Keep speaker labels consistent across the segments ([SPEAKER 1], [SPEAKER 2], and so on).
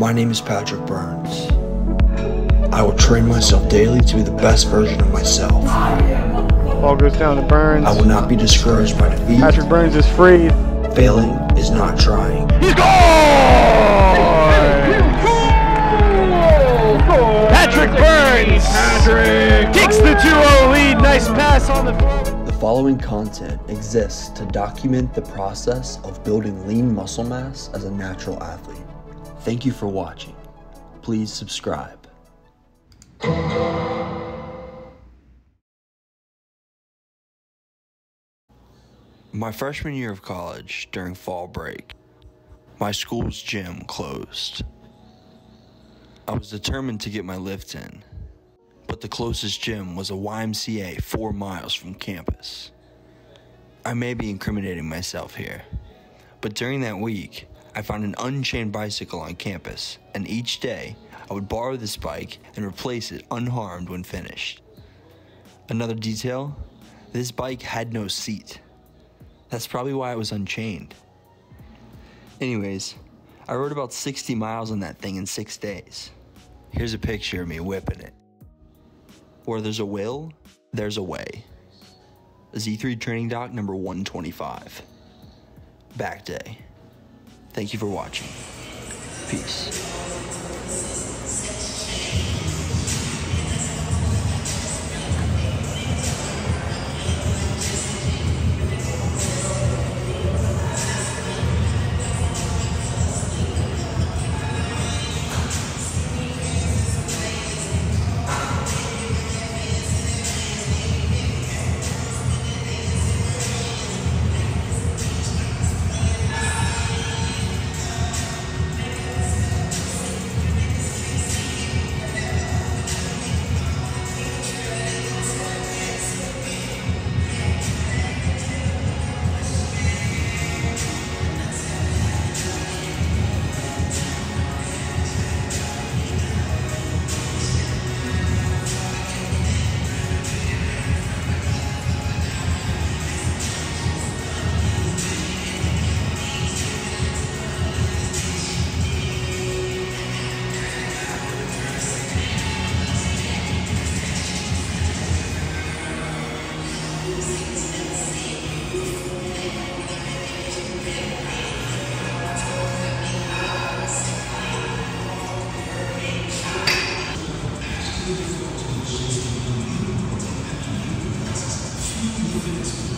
[SPEAKER 1] My name is Patrick Burns. I will train myself daily to be the best version of myself.
[SPEAKER 2] Ball goes down to Burns.
[SPEAKER 1] I will not be discouraged by defeat.
[SPEAKER 2] Patrick Burns is free.
[SPEAKER 1] Failing is not trying.
[SPEAKER 2] He scores! Patrick Burns! Patrick! Takes the 2-0 lead. Nice pass on the...
[SPEAKER 1] The following content exists to document the process of building lean muscle mass as a natural athlete. Thank you for watching. Please subscribe. My freshman year of college, during fall break, my school's gym closed. I was determined to get my lift in, but the closest gym was a YMCA four miles from campus. I may be incriminating myself here, but during that week, I found an unchained bicycle on campus, and each day I would borrow this bike and replace it unharmed when finished. Another detail this bike had no seat. That's probably why it was unchained. Anyways, I rode about 60 miles on that thing in six days. Here's a picture of me whipping it. Where there's a will, there's a way. Z3 Training Doc number 125. Back day. Thank you for watching. Peace. Jesus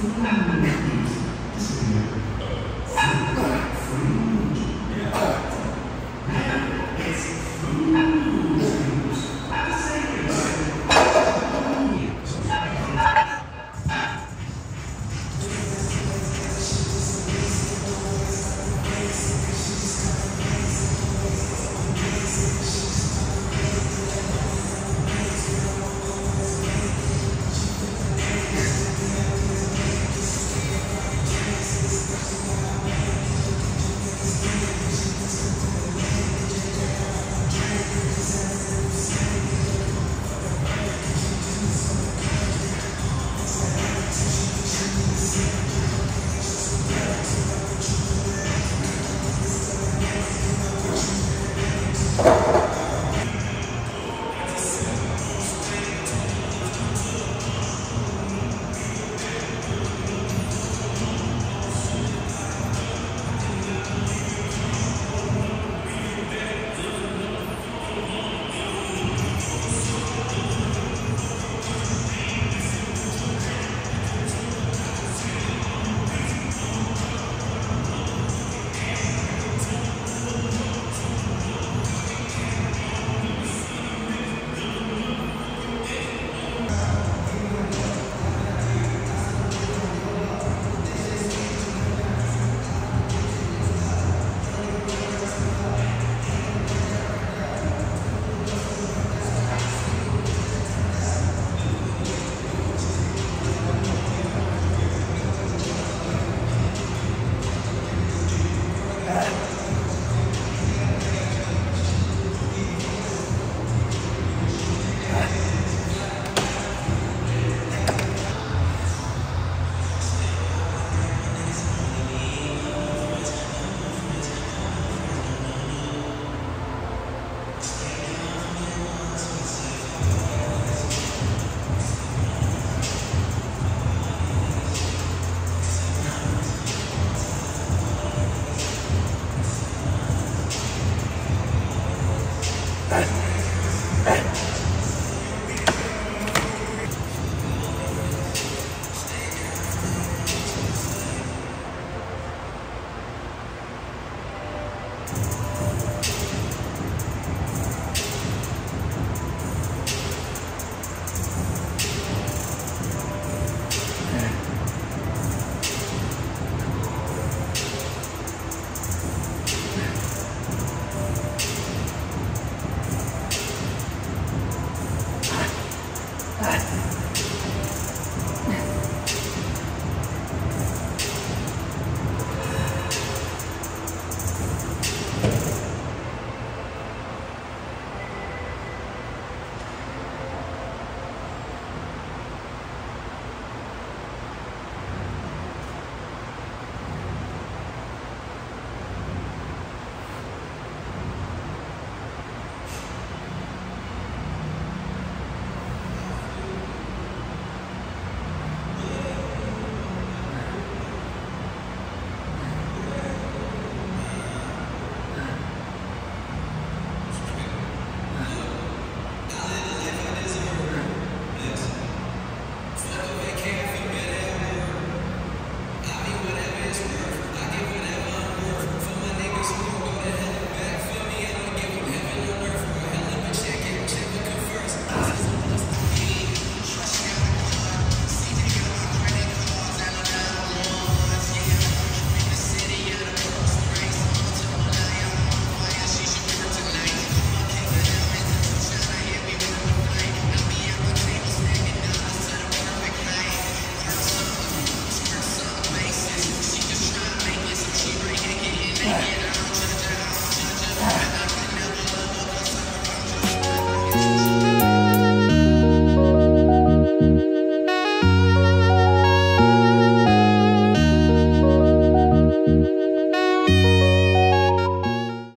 [SPEAKER 1] Thank you.